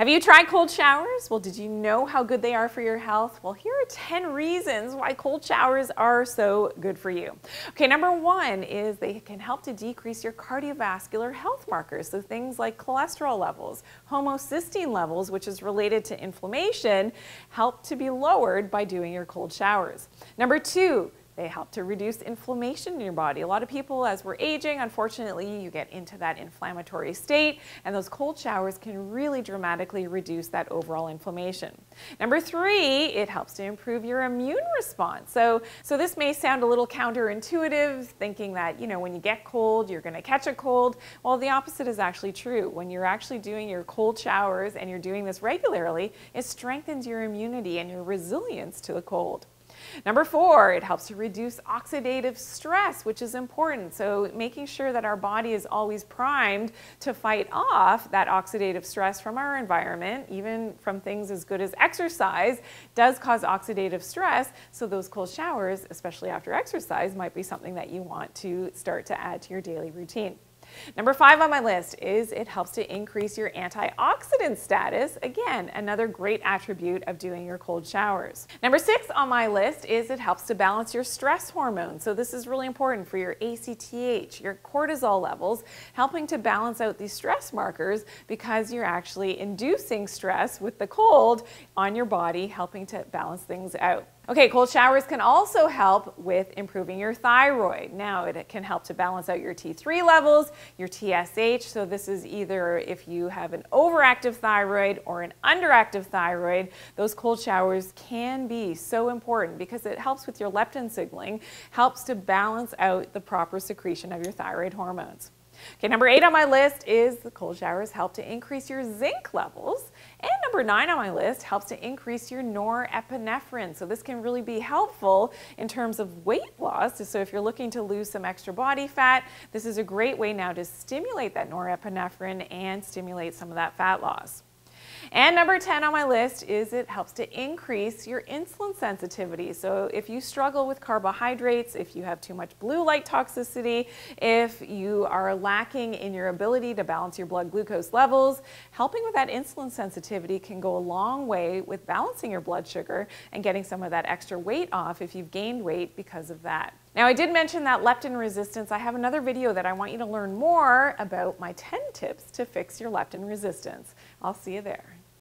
Have you tried cold showers? Well, did you know how good they are for your health? Well, here are 10 reasons why cold showers are so good for you. Okay, number one is they can help to decrease your cardiovascular health markers. So things like cholesterol levels, homocysteine levels, which is related to inflammation, help to be lowered by doing your cold showers. Number two, they help to reduce inflammation in your body. A lot of people, as we're aging, unfortunately, you get into that inflammatory state, and those cold showers can really dramatically reduce that overall inflammation. Number three, it helps to improve your immune response. So, so this may sound a little counterintuitive, thinking that, you know, when you get cold, you're going to catch a cold. Well, the opposite is actually true. When you're actually doing your cold showers and you're doing this regularly, it strengthens your immunity and your resilience to the cold. Number four, it helps to reduce oxidative stress, which is important. So making sure that our body is always primed to fight off that oxidative stress from our environment, even from things as good as exercise, does cause oxidative stress. So those cold showers, especially after exercise, might be something that you want to start to add to your daily routine. Number five on my list is it helps to increase your antioxidant status. Again, another great attribute of doing your cold showers. Number six on my list is it helps to balance your stress hormones. So this is really important for your ACTH, your cortisol levels, helping to balance out these stress markers because you're actually inducing stress with the cold on your body, helping to balance things out. Okay, cold showers can also help with improving your thyroid. Now, it can help to balance out your T3 levels, your TSH. So, this is either if you have an overactive thyroid or an underactive thyroid, those cold showers can be so important because it helps with your leptin signaling, helps to balance out the proper secretion of your thyroid hormones. Okay, number eight on my list is the cold showers help to increase your zinc levels. And number nine on my list helps to increase your norepinephrine. So this can really be helpful in terms of weight loss. So if you're looking to lose some extra body fat, this is a great way now to stimulate that norepinephrine and stimulate some of that fat loss. And number 10 on my list is it helps to increase your insulin sensitivity. So if you struggle with carbohydrates, if you have too much blue light toxicity, if you are lacking in your ability to balance your blood glucose levels, helping with that insulin sensitivity can go a long way with balancing your blood sugar and getting some of that extra weight off if you've gained weight because of that. Now I did mention that leptin resistance. I have another video that I want you to learn more about my 10 tips to fix your leptin resistance. I'll see you there.